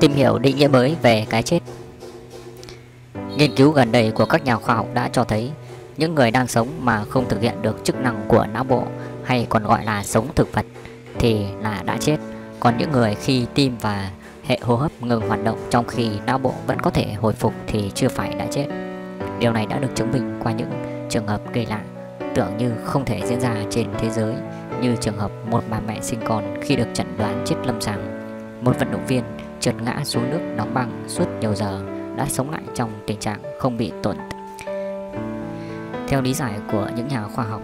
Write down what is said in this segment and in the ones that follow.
Tìm hiểu định nghĩa mới về cái chết Nghiên cứu gần đây của các nhà khoa học đã cho thấy, những người đang sống mà không thực hiện được chức năng của não bộ hay còn gọi là sống thực vật thì là đã chết. Còn những người khi tim và hệ hô hấp ngừng hoạt động trong khi não bộ vẫn có thể hồi phục thì chưa phải đã chết. Điều này đã được chứng minh qua những trường hợp kỳ lạ, tưởng như không thể diễn ra trên thế giới, như trường hợp một bà mẹ sinh con khi được chẩn đoán chết lâm sàng. Một vận động viên trượt ngã xuống nước đóng băng suốt nhiều giờ đã sống lại trong tình trạng không bị tổn. Theo lý giải của những nhà khoa học,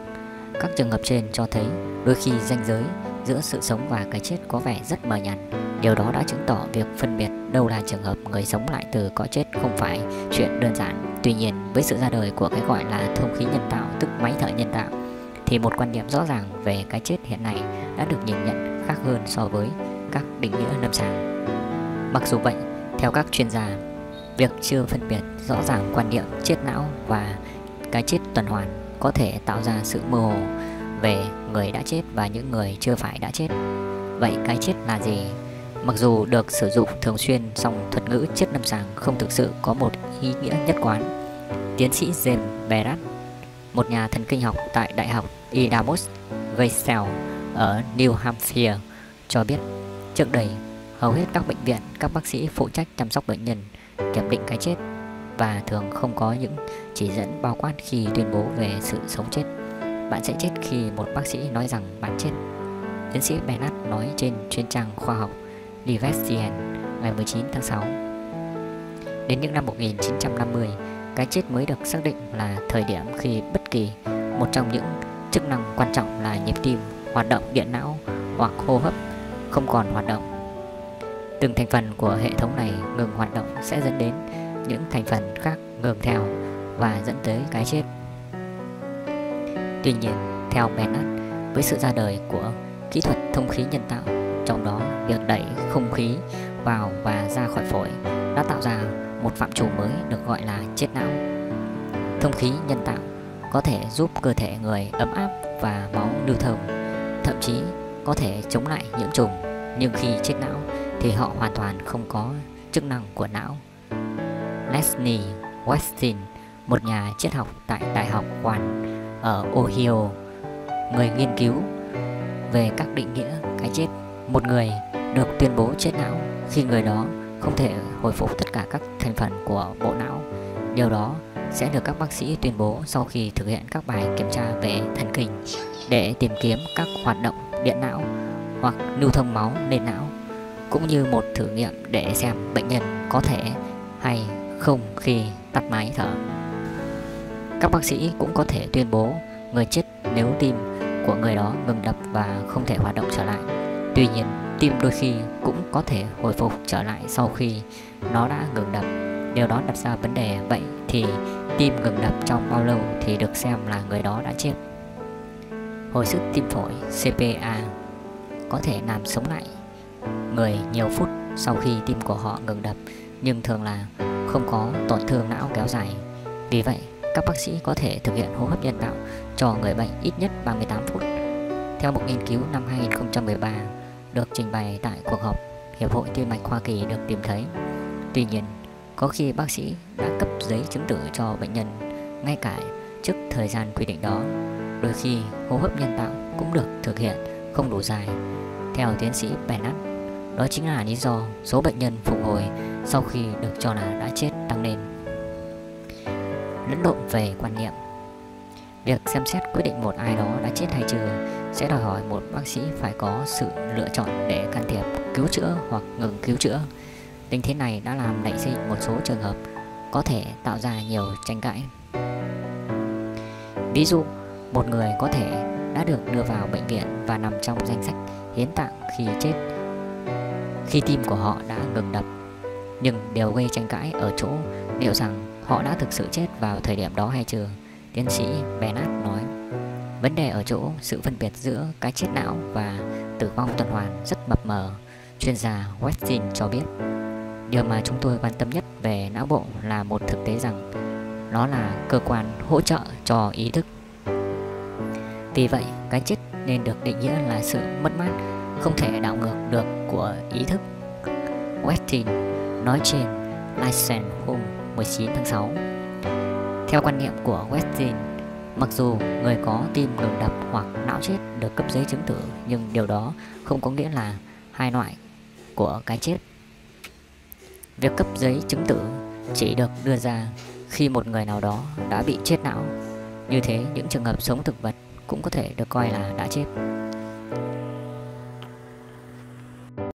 các trường hợp trên cho thấy đôi khi ranh giới giữa sự sống và cái chết có vẻ rất mờ nhạt. Điều đó đã chứng tỏ việc phân biệt đâu là trường hợp người sống lại từ cõi chết không phải chuyện đơn giản. Tuy nhiên, với sự ra đời của cái gọi là thông khí nhân tạo tức máy thở nhân tạo thì một quan điểm rõ ràng về cái chết hiện nay đã được nhìn nhận khác hơn so với các định nghĩa lâm sàng. Mặc dù vậy, theo các chuyên gia, việc chưa phân biệt rõ ràng quan niệm chết não và cái chết tuần hoàn có thể tạo ra sự mơ hồ về người đã chết và những người chưa phải đã chết. Vậy cái chết là gì? Mặc dù được sử dụng thường xuyên, song thuật ngữ chết lâm sàng không thực sự có một ý nghĩa nhất quán. Tiến sĩ James Berat, một nhà thần kinh học tại Đại học Idamos Geisel ở New Hampshire cho biết trước đây hầu hết các bệnh viện các bác sĩ phụ trách chăm sóc bệnh nhân kiểm định cái chết và thường không có những chỉ dẫn bao quát khi tuyên bố về sự sống chết. Bạn sẽ chết khi một bác sĩ nói rằng bạn chết. Tiến sĩ Bernard nói trên chuyên trang khoa học Divestian ngày 19 tháng 6. Đến những năm 1950, cái chết mới được xác định là thời điểm khi bất kỳ một trong những chức năng quan trọng là nhịp tim, hoạt động điện não hoặc hô hấp không còn hoạt động. Từng thành phần của hệ thống này ngừng hoạt động sẽ dẫn đến những thành phần khác ngừng theo và dẫn tới cái chết. Tuy nhiên, theo Bennett, với sự ra đời của kỹ thuật thông khí nhân tạo, trong đó việc đẩy không khí vào và ra khỏi phổi đã tạo ra một phạm trù mới được gọi là chết não. Thông khí nhân tạo có thể giúp cơ thể người ấm áp và máu lưu thông, thậm chí có thể chống lại nhiễm trùng, nhưng khi chết não thì họ hoàn toàn không có chức năng của não. Leslie Westin, một nhà triết học tại Đại học Hoàn ở Ohio, người nghiên cứu về các định nghĩa cái chết. Một người được tuyên bố chết não khi người đó không thể hồi phục tất cả các thành phần của bộ não. Điều đó sẽ được các bác sĩ tuyên bố sau khi thực hiện các bài kiểm tra về thần kinh để tìm kiếm các hoạt động điện não hoặc lưu thông máu lên não cũng như một thử nghiệm để xem bệnh nhân có thể hay không khi tắt máy thở. Các bác sĩ cũng có thể tuyên bố người chết nếu tim của người đó ngừng đập và không thể hoạt động trở lại. Tuy nhiên, tim đôi khi cũng có thể hồi phục trở lại sau khi nó đã ngừng đập. Điều đó đặt ra vấn đề vậy thì tim ngừng đập trong bao lâu thì được xem là người đó đã chết. Hồi sức tim phổi CPA có thể làm sống lại người nhiều phút sau khi tim của họ ngừng đập nhưng thường là không có tổn thương não kéo dài. Vì vậy, các bác sĩ có thể thực hiện hô hấp nhân tạo cho người bệnh ít nhất 38 phút. Theo một nghiên cứu năm 2013 được trình bày tại cuộc họp Hiệp hội Tim mạch Hoa Kỳ được tìm thấy. Tuy nhiên, có khi bác sĩ đã cấp giấy chứng tử cho bệnh nhân ngay cả trước thời gian quy định đó. Đôi khi hô hấp nhân tạo cũng được thực hiện không đủ dài. Theo tiến sĩ Bennett, đó chính là lý do số bệnh nhân phục hồi sau khi được cho là đã chết tăng lên. Lẫn lộn về quan niệm Việc xem xét quyết định một ai đó đã chết hay chưa sẽ đòi hỏi một bác sĩ phải có sự lựa chọn để can thiệp, cứu chữa hoặc ngừng cứu chữa. Tình thế này đã làm nảy sinh một số trường hợp có thể tạo ra nhiều tranh cãi. Ví dụ, một người có thể đã được đưa vào bệnh viện và nằm trong danh sách hiến tạng khi chết khi tim của họ đã ngừng đập. Nhưng điều gây tranh cãi ở chỗ liệu rằng họ đã thực sự chết vào thời điểm đó hay chưa, tiến sĩ Bernard nói. Vấn đề ở chỗ sự phân biệt giữa cái chết não và tử vong tuần hoàn rất mập mờ, chuyên gia Westin cho biết. Điều mà chúng tôi quan tâm nhất về não bộ là một thực tế rằng nó là cơ quan hỗ trợ cho ý thức. Vì vậy, cái chết nên được định nghĩa là sự mất mát không thể đảo ngược được của ý thức Westin nói trên License hôm 19 tháng 6. Theo quan niệm của Westin, mặc dù người có tim ngừng đập hoặc não chết được cấp giấy chứng tử nhưng điều đó không có nghĩa là hai loại của cái chết. Việc cấp giấy chứng tử chỉ được đưa ra khi một người nào đó đã bị chết não. Như thế những trường hợp sống thực vật cũng có thể được coi là đã chết.